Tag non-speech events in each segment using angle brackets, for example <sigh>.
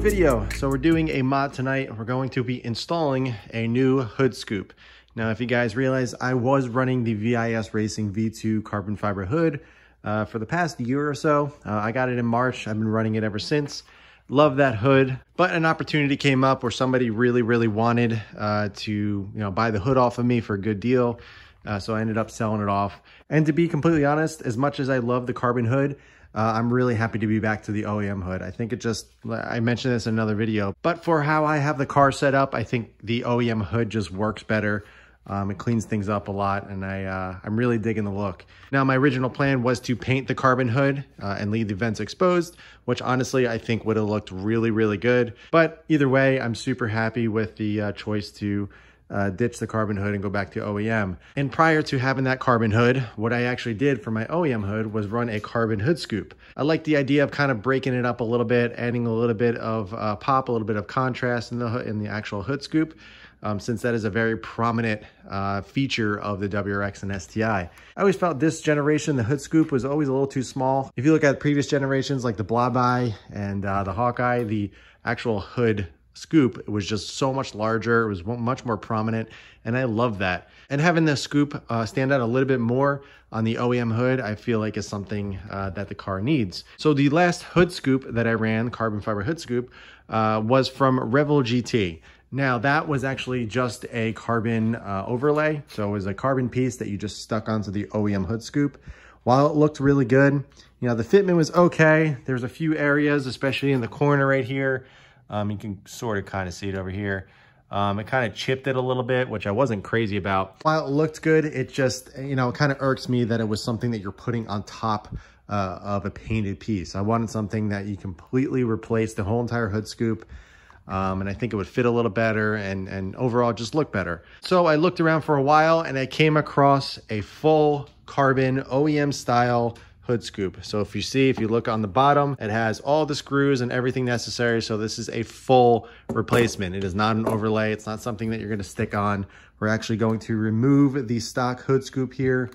video. So we're doing a mod tonight. We're going to be installing a new hood scoop. Now, if you guys realize, I was running the VIS Racing V2 carbon fiber hood uh, for the past year or so. Uh, I got it in March. I've been running it ever since. Love that hood, but an opportunity came up where somebody really, really wanted uh, to, you know, buy the hood off of me for a good deal. Uh, so I ended up selling it off. And to be completely honest, as much as I love the carbon hood, uh, I'm really happy to be back to the OEM hood. I think it just, I mentioned this in another video, but for how I have the car set up, I think the OEM hood just works better. Um, it cleans things up a lot and I, uh, I'm really digging the look. Now my original plan was to paint the carbon hood uh, and leave the vents exposed, which honestly I think would have looked really, really good. But either way, I'm super happy with the uh, choice to uh, ditch the carbon hood and go back to OEM. And prior to having that carbon hood, what I actually did for my OEM hood was run a carbon hood scoop. I like the idea of kind of breaking it up a little bit, adding a little bit of uh, pop, a little bit of contrast in the, in the actual hood scoop um, since that is a very prominent uh, feature of the WRX and STI. I always felt this generation, the hood scoop was always a little too small. If you look at previous generations like the Blob Eye and uh, the Hawkeye, the actual hood scoop it was just so much larger it was much more prominent and i love that and having the scoop uh, stand out a little bit more on the oem hood i feel like is something uh, that the car needs so the last hood scoop that i ran carbon fiber hood scoop uh, was from revel gt now that was actually just a carbon uh, overlay. So it was a carbon piece that you just stuck onto the OEM hood scoop. While it looked really good, you know, the fitment was okay. There's a few areas, especially in the corner right here. Um, you can sort of kind of see it over here. Um, it kind of chipped it a little bit, which I wasn't crazy about. While it looked good, it just, you know, kind of irks me that it was something that you're putting on top uh, of a painted piece. I wanted something that you completely replace the whole entire hood scoop um, and I think it would fit a little better and, and overall just look better. So I looked around for a while and I came across a full carbon OEM style hood scoop. So if you see, if you look on the bottom, it has all the screws and everything necessary. So this is a full replacement. It is not an overlay. It's not something that you're gonna stick on. We're actually going to remove the stock hood scoop here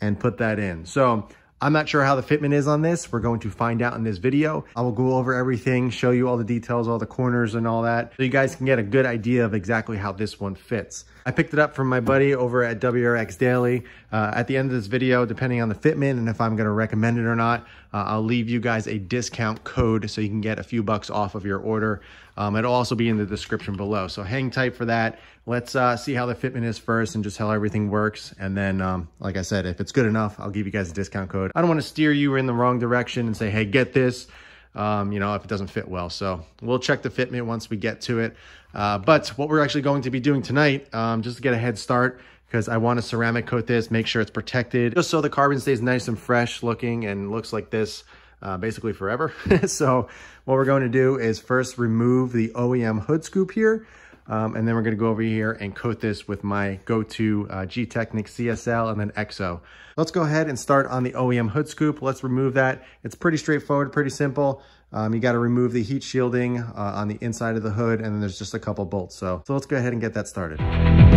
and put that in. So I'm not sure how the fitment is on this. We're going to find out in this video. I will go over everything, show you all the details, all the corners and all that, so you guys can get a good idea of exactly how this one fits. I picked it up from my buddy over at WRX Daily. Uh, at the end of this video, depending on the fitment and if I'm gonna recommend it or not, uh, I'll leave you guys a discount code so you can get a few bucks off of your order. Um, it'll also be in the description below. So hang tight for that. Let's uh, see how the fitment is first and just how everything works. And then, um, like I said, if it's good enough, I'll give you guys a discount code. I don't want to steer you in the wrong direction and say, hey, get this, um, you know, if it doesn't fit well. So we'll check the fitment once we get to it. Uh, but what we're actually going to be doing tonight, um, just to get a head start, because I want to ceramic coat this, make sure it's protected, just so the carbon stays nice and fresh looking and looks like this uh, basically forever. <laughs> so what we're going to do is first remove the OEM hood scoop here. Um, and then we're going to go over here and coat this with my go-to uh, Gtechniq CSL and then EXO. Let's go ahead and start on the OEM hood scoop. Let's remove that. It's pretty straightforward, pretty simple. Um, you got to remove the heat shielding uh, on the inside of the hood and then there's just a couple bolts. So, so let's go ahead and get that started.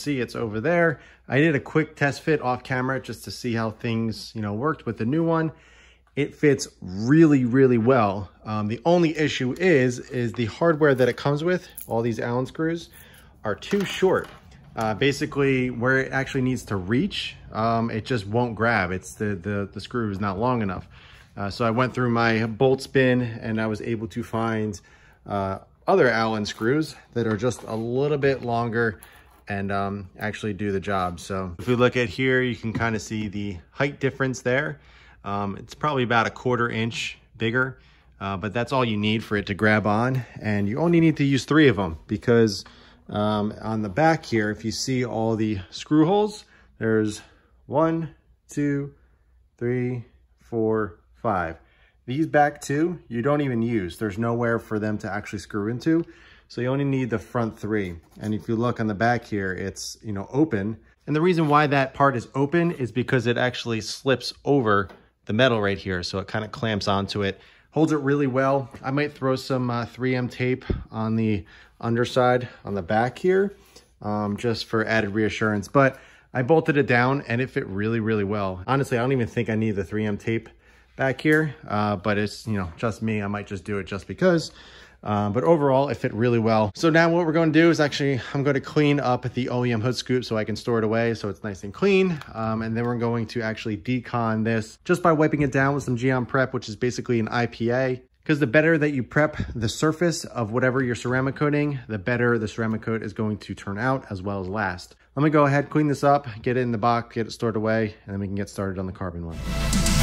See, it's over there. I did a quick test fit off camera just to see how things, you know, worked with the new one. It fits really, really well. Um, the only issue is, is the hardware that it comes with, all these Allen screws, are too short. Uh, basically, where it actually needs to reach, um, it just won't grab. It's the, the, the screw is not long enough. Uh, so I went through my bolt spin and I was able to find uh, other Allen screws that are just a little bit longer and um, actually do the job. So if we look at here, you can kind of see the height difference there. Um, it's probably about a quarter inch bigger, uh, but that's all you need for it to grab on. And you only need to use three of them because um, on the back here, if you see all the screw holes, there's one, two, three, four, five. These back two, you don't even use. There's nowhere for them to actually screw into. So you only need the front three. And if you look on the back here, it's, you know, open. And the reason why that part is open is because it actually slips over the metal right here. So it kind of clamps onto it holds it really well. I might throw some uh, 3M tape on the underside on the back here um, just for added reassurance. But I bolted it down and it fit really, really well. Honestly, I don't even think I need the 3M tape back here, uh, but it's, you know, just me. I might just do it just because. Um, but overall, it fit really well. So now what we're going to do is actually, I'm going to clean up the OEM hood scoop so I can store it away so it's nice and clean. Um, and then we're going to actually decon this just by wiping it down with some Gyeon Prep, which is basically an IPA. Because the better that you prep the surface of whatever you're ceramic coating, the better the ceramic coat is going to turn out as well as last. Let me go ahead, clean this up, get it in the box, get it stored away, and then we can get started on the carbon one.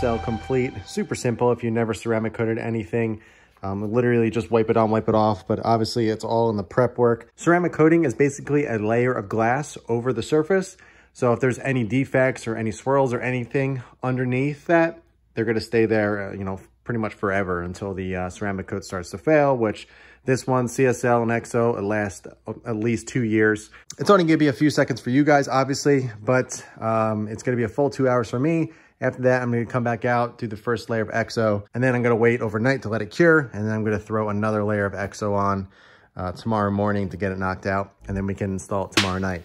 CSL complete. Super simple if you never ceramic coated anything. Um, literally just wipe it on, wipe it off, but obviously it's all in the prep work. Ceramic coating is basically a layer of glass over the surface. So if there's any defects or any swirls or anything underneath that, they're gonna stay there, uh, you know, pretty much forever until the uh, ceramic coat starts to fail, which this one, CSL and EXO, it lasts at least two years. It's only gonna be a few seconds for you guys, obviously, but um, it's gonna be a full two hours for me. After that, I'm gonna come back out, do the first layer of EXO, and then I'm gonna wait overnight to let it cure, and then I'm gonna throw another layer of EXO on uh, tomorrow morning to get it knocked out, and then we can install it tomorrow night.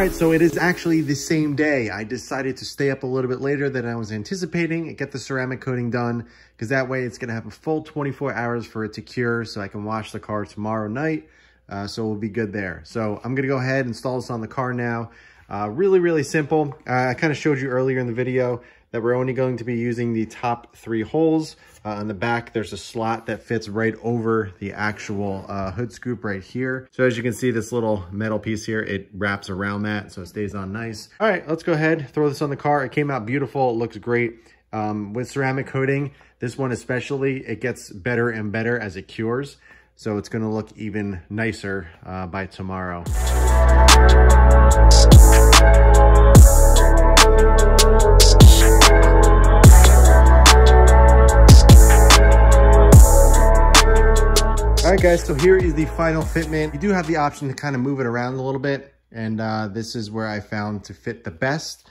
Right, so it is actually the same day. I decided to stay up a little bit later than I was anticipating and get the ceramic coating done because that way it's going to have a full 24 hours for it to cure so I can wash the car tomorrow night. Uh, so we'll be good there. So I'm going to go ahead and install this on the car now. Uh, really, really simple. Uh, I kind of showed you earlier in the video that we're only going to be using the top three holes. Uh, on the back, there's a slot that fits right over the actual uh, hood scoop right here. So as you can see, this little metal piece here, it wraps around that so it stays on nice. All right, let's go ahead, throw this on the car. It came out beautiful, it looks great. Um, with ceramic coating, this one especially, it gets better and better as it cures. So it's gonna look even nicer uh, by tomorrow. All right, guys, so here is the final fitment. You do have the option to kind of move it around a little bit, and uh, this is where I found to fit the best.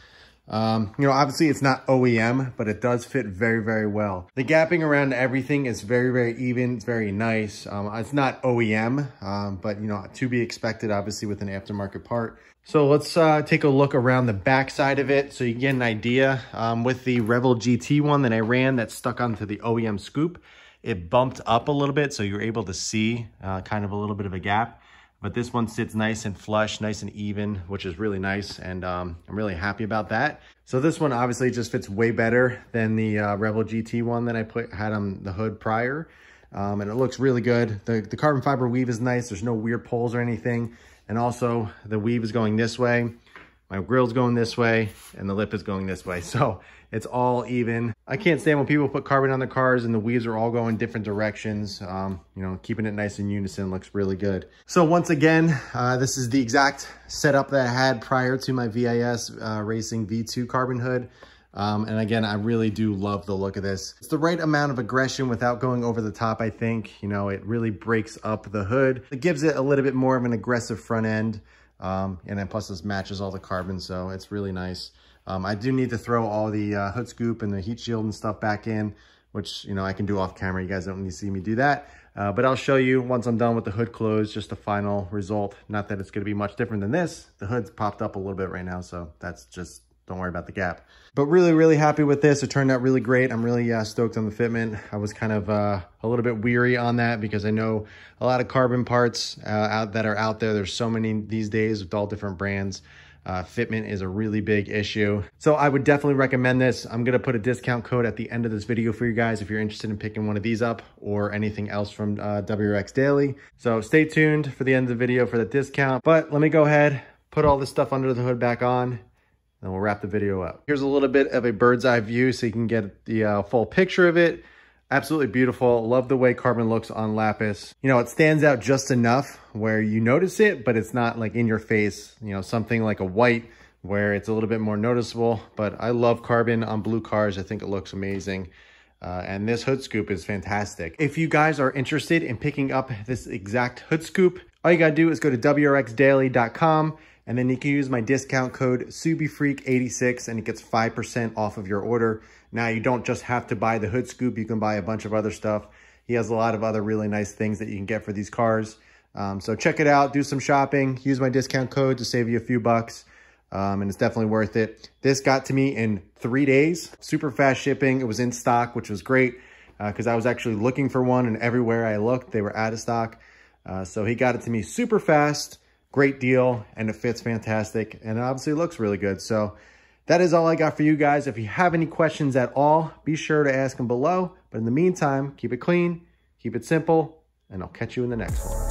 Um, you know, obviously it's not OEM, but it does fit very, very well. The gapping around everything is very, very even. It's very nice. Um, it's not OEM, um, but you know, to be expected, obviously with an aftermarket part. So let's uh, take a look around the back side of it so you get an idea. Um, with the Revel GT one that I ran that stuck onto the OEM scoop, it bumped up a little bit, so you're able to see uh, kind of a little bit of a gap. But this one sits nice and flush, nice and even, which is really nice. And um, I'm really happy about that. So this one obviously just fits way better than the uh, Revel GT one that I put had on the hood prior. Um, and it looks really good. The, the carbon fiber weave is nice. There's no weird pulls or anything. And also the weave is going this way. My grill's going this way and the lip is going this way. <laughs> So it's all even. I can't stand when people put carbon on their cars and the weaves are all going different directions. Um, you know, keeping it nice in unison looks really good. So once again, uh, this is the exact setup that I had prior to my VIS uh, Racing V2 carbon hood. Um, and again, I really do love the look of this. It's the right amount of aggression without going over the top, I think. You know, it really breaks up the hood. It gives it a little bit more of an aggressive front end. Um, and then plus this matches all the carbon, so it's really nice. Um, I do need to throw all the uh, hood scoop and the heat shield and stuff back in, which, you know, I can do off camera. You guys don't need to see me do that. Uh, but I'll show you once I'm done with the hood closed, just the final result. Not that it's going to be much different than this. The hood's popped up a little bit right now, so that's just don't worry about the gap. But really, really happy with this. It turned out really great. I'm really uh, stoked on the fitment. I was kind of uh, a little bit weary on that because I know a lot of carbon parts uh, out that are out there. There's so many these days with all different brands. Uh, fitment is a really big issue. So I would definitely recommend this. I'm gonna put a discount code at the end of this video for you guys if you're interested in picking one of these up or anything else from uh, WRX Daily. So stay tuned for the end of the video for the discount. But let me go ahead, put all this stuff under the hood back on, and we'll wrap the video up. Here's a little bit of a bird's eye view so you can get the uh, full picture of it. Absolutely beautiful. Love the way carbon looks on Lapis. You know, it stands out just enough where you notice it, but it's not like in your face, you know, something like a white where it's a little bit more noticeable. But I love carbon on blue cars. I think it looks amazing. Uh, and this hood scoop is fantastic. If you guys are interested in picking up this exact hood scoop, all you gotta do is go to WRXDaily.com and then you can use my discount code Scoobyfreak86 and it gets 5% off of your order. Now you don't just have to buy the hood scoop, you can buy a bunch of other stuff. He has a lot of other really nice things that you can get for these cars. Um, so check it out, do some shopping, use my discount code to save you a few bucks. Um, and it's definitely worth it. This got to me in three days, super fast shipping. It was in stock, which was great because uh, I was actually looking for one and everywhere I looked, they were out of stock. Uh, so he got it to me super fast great deal and it fits fantastic and it obviously looks really good. So that is all I got for you guys. If you have any questions at all, be sure to ask them below. But in the meantime, keep it clean, keep it simple, and I'll catch you in the next one.